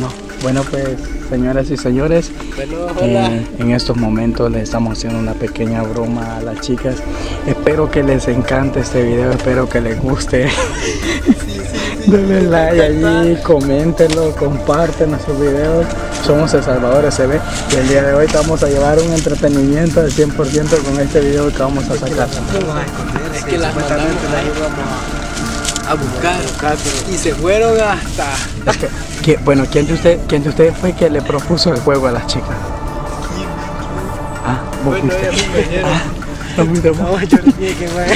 No. Bueno, pues, señoras y señores, eh, en estos momentos les estamos haciendo una pequeña broma a las chicas. Espero que les encante este video, espero que les guste. Denle like allí, coméntenlo, comparten nuestros videos. Somos El Salvador SB y el día de hoy te vamos a llevar un entretenimiento al 100% con este video que vamos a sacar. Es que las mandamos a, a buscar, y se fueron hasta... Bueno, ¿quién de, usted, ¿quién de ustedes fue que le propuso el juego a las chicas? Ah, vos Bueno, fuiste. ayer. No. No, yo le dije que bueno.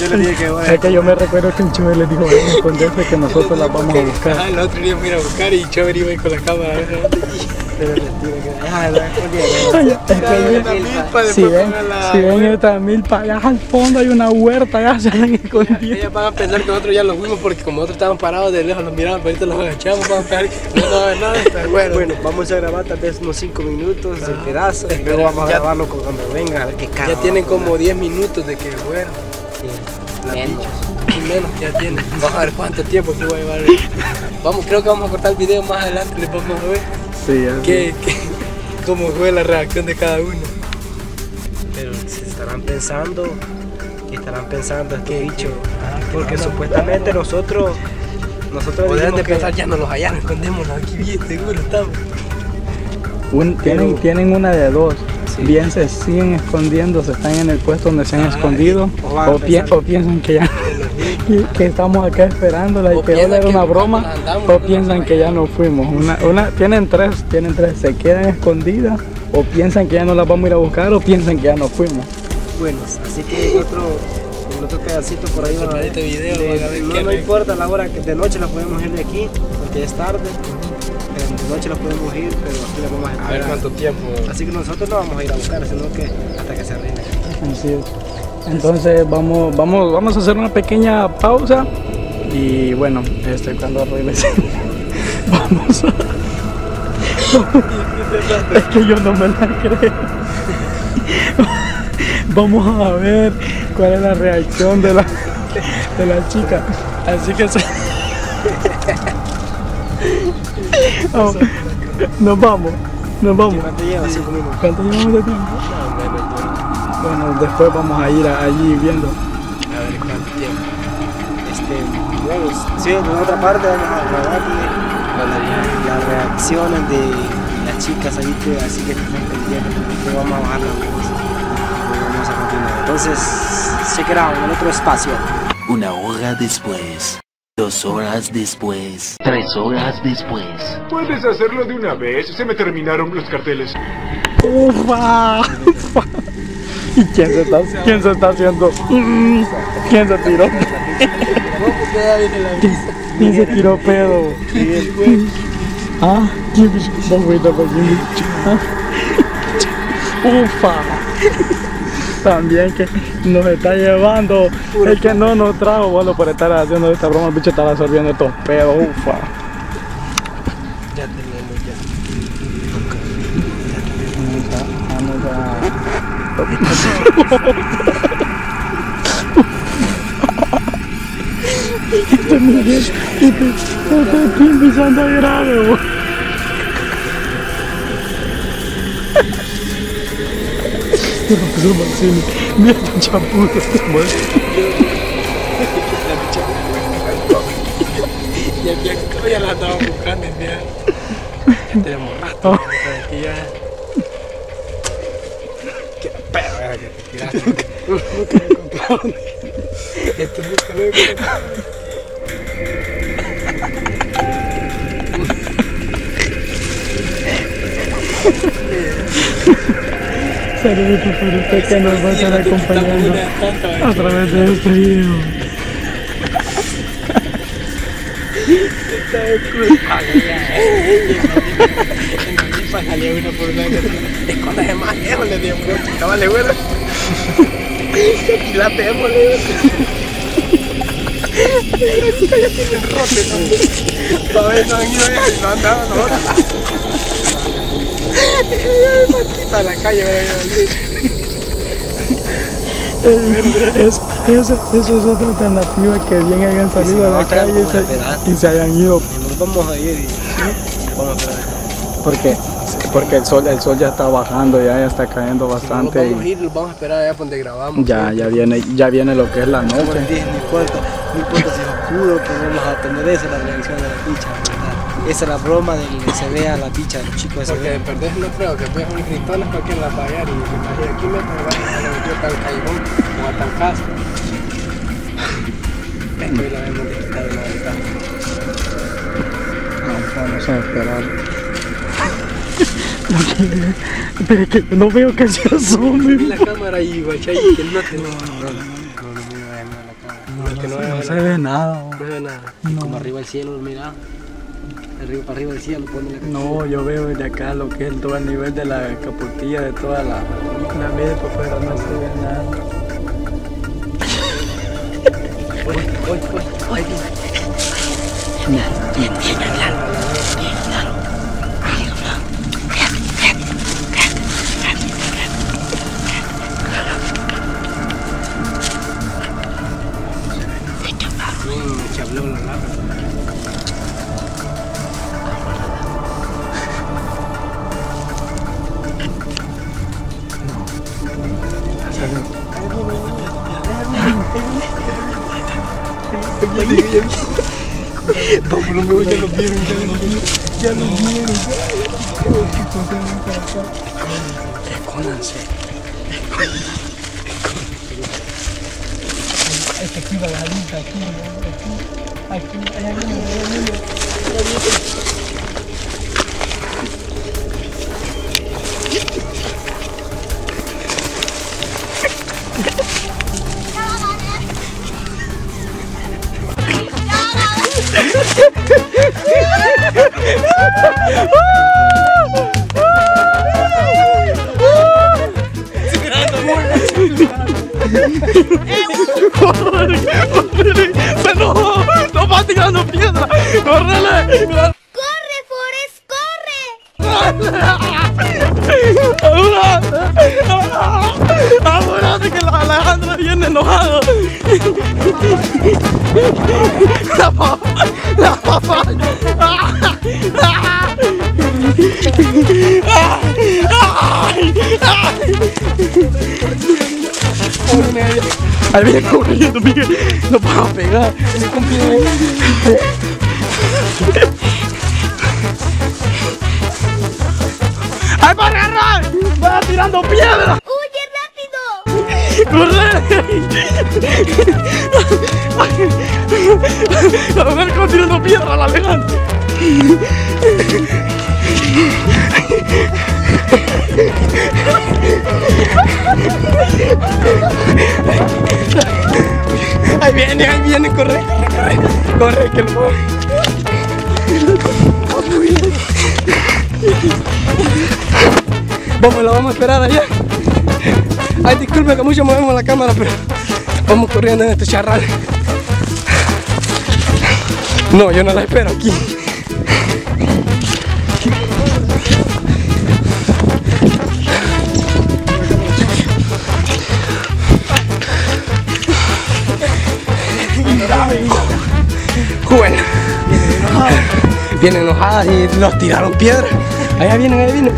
Yo le dije que bueno. Es que yo me recuerdo que un chuve les dijo, a esconderse que nosotros las vamos a Ah, buscar. el otro día me iba a buscar y Chover iba ahí con la cámara Pero mentira que... Ah. Si ven, si ven esta milpa, allá al fondo hay una huerta, ya se han escondido. Ellas van a pensar que nosotros ya los fuimos porque como nosotros estábamos parados de lejos, los miramos, pero ahorita los agachamos, vamos a pensar que no, no, nada, pero bueno. Bueno, vamos a grabar tal vez unos 5 minutos el pedazo y luego vamos a Ya- grabarlo con- cuando venga a ver qué cara. Ya tienen como 10 minutos de que bichas. Y menos ya tienen. Vamos a ver cuánto tiempo que voy a llevar. Vamos, creo que vamos a cortar el video más adelante, les vamos a ver Sí, qué, qué, cómo fue la reacción de cada uno. Pero se estarán pensando, ¿qué estarán pensando estos bichos? Porque supuestamente nosotros, nosotros Podrían de pensar, ya no los hallaron, escondémonos aquí bien seguro estamos. Un- tienen, tienen una de dos. Bien se siguen escondiendo, se están en el puesto donde se han Ay, escondido, o o, pi- o piensan que ya que, que estamos acá esperándola y que ahora era una broma, andamos, o no piensan nos que ya no fuimos. Una, una, tienen tres, tienen tres, se quedan escondidas, o piensan que ya no las vamos a ir a buscar, o piensan que ya no fuimos. Bueno, así que otro, otro pedacito por ahí ver. Este video de- no, no importa la hora que de noche la podemos ir de aquí, porque ya es tarde. De noche la podemos ir, pero aquí la vamos a A ver esperar. cuánto tiempo. Así que nosotros no vamos a ir a buscar, sino que hasta que se arregle. Así es. Entonces vamos, vamos, vamos a hacer una pequeña pausa y bueno, este cuando regrese vamos a... es que yo no me la creo. Vamos a ver cuál es la reacción de la, de la chica. Así que se... Oh, nos vamos, nos vamos. ¿Cuánto lleva? Cinco minutos. ¿Cuánto llevamos de tiempo? Bueno, después vamos a ir a- allí viendo. A ver cuánto tiempo. Este, bueno, sí, en otra parte vamos a grabar eh, las reacciones de las chicas ahí, que, así que estén pendientes, porque vamos a bajar la voz. y Vamos a continuar. Entonces, it out en otro espacio. Una hora después. Dos horas después. Tres horas después. Puedes hacerlo de una vez, se me terminaron los carteles. Ufa, ufa. ¿Y quién se está, quién se está haciendo? Mm, ¿Quién se tiró? ¿Quién, se tiró pedo? ¿Ah? ¿Quién quién? ¿Ah? Ufa. También que nos está llevando el que no nos trajo, bueno, por estar haciendo esta broma, el bicho estaba absorbiendo estos pedos, ufa. Este Miguel, este, este aquí empezando a. Este Marcelo, mira tu este muerto. Ya, ya, ya la estaba buscando, rato. Que ya. Qué pedo era que te tiraste. Nunca me encontraron. Esto nunca lo he encontrado. Saludos por usted que nos va a estar acompañando a través de este video. Para salir una por una que escóndase más lejos, le digo, pero estaba lejos. Y la vemos, le digo. La chica ya tiene el rote, ¿no? A ver, no han ido no han dado nosotros. Maldita a la calle, Es, es, eso es otra alternativa que bien hayan salido a la calle y se, y se hayan ido nos vamos a ir y vamos a esperar acá. Porque, porque el sol, el sol ya está bajando, ya, ya está cayendo bastante. vamos a ir, nos vamos a esperar allá donde grabamos. ya, ya viene, ya viene lo que es la noche. no importa, no importa si es oscuro, podemos atender esa es la reacción de la picha, ¿verdad? Esa es la broma de que se vea la picha de los chicos Porque perdés no creo que veas unos gritones para que la fallar y aquí me van a meter tal callejón o a tal casa. Esto y la vemos de quitar de la ventana. Vamos, vamos a esperar. Pero que no veo que se asome. la cámara y guachay que no te no, no, no, se ve nada. no se ve nada. Como arriba del cielo, mira. Arriba, para arriba del cielo, ponle la No, yo veo desde acá lo que es todo el nivel de la capotilla de toda la, la vida, pero no se ve nada. Oye, oye, oye, ahí viene. Mm, Vámonos, me voy, ya lo vieron, ya lo vieron, ya lo vieron. Escóndanse. Este aquí va la lista, aquí, aquí, aquí. ¡Se no! ¡No va tirando piedra! ¡Córrele! ¡Corre, Forrest, corre! ¡Apúrate que la Alejandra viene enojado! ¡La papá! ¡La papá! Ahí viene corriendo, Miguel. No puedo pegar. ¡Ay, para agarrar! ¡Va tirando piedra! ¡Corre! A ver cómo tirando piedra la Alejandra. Ahí viene, ahí viene, corre, corre, corre, corre, que lo Vamos, la vamos a esperar allá. Ay, disculpe que mucho movemos la cámara, pero vamos corriendo en este charral. No, yo no la espero aquí. Bueno, vienen enojadas y nos tiraron piedra. Allá vienen, allá vienen.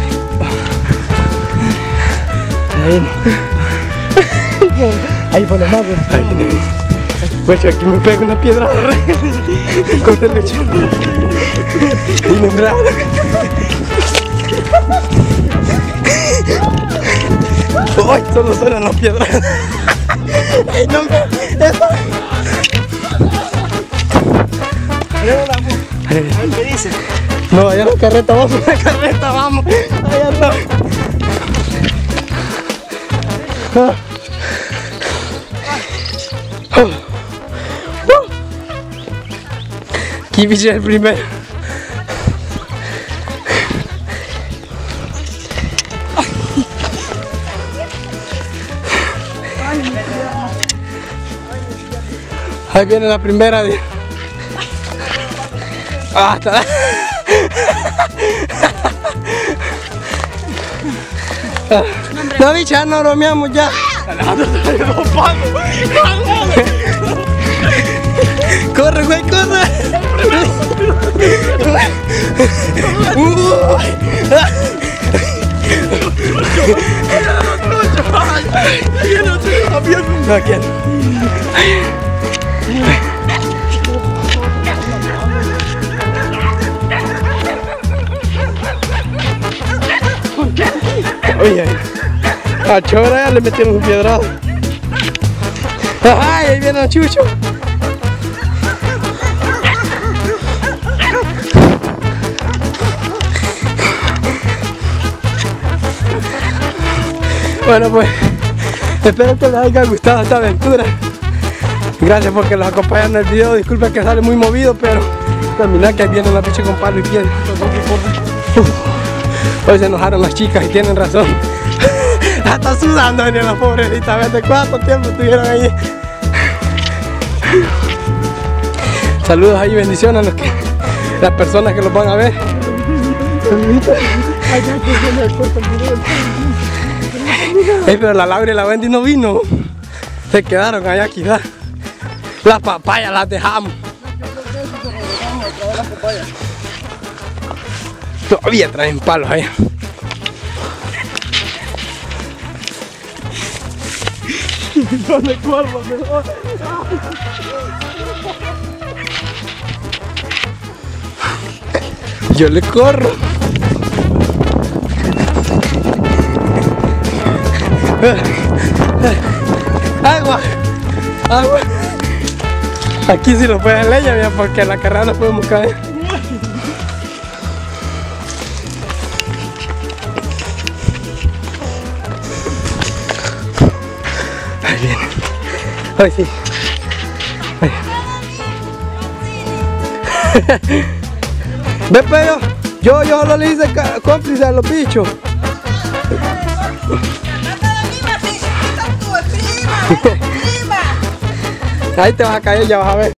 Ahí vienen. Ahí mapas. Ahí vienen. Pues aquí me pega una piedra. Con el leche. Y me bravo. Ay, solo suenan las piedras. Ay, no me. Eso. ¿Qué dice? No, allá la carreta, vamos a la carreta, vamos. Allá no. Kibiche el primero. Ahí viene la primera. de- Ah, está. No, bicha, no bromeamos ya. Alejandro, trae dos palos. No quiero. Oye, a Chora ya le metieron un piedrado. ¡Ay, ahí viene el chucho! Bueno pues, espero que les haya gustado esta aventura. Gracias porque los acompañan en el video. Disculpen que sale muy movido, pero terminar que ahí viene una picha con palo y piedra. Hoy se enojaron las chicas y tienen razón. Está sudando venía la pobrecita. ¿Ves de cuánto tiempo estuvieron ahí? Saludos ahí, bendiciones a las personas que los van a ver. Ey, pero la Laura y la Wendy no vino. Se quedaron allá quizás. Las papayas las dejamos. Todavía traen palos allá. Yo le corro. Agua, agua. Aquí sí lo puede leña, mira, porque en la carrera no podemos caer. Ahí viene. Ay, sí. Ay. Ve, pero yo, yo solo le hice cómplice a los bichos. Ahí te vas a caer, ya vas a ver.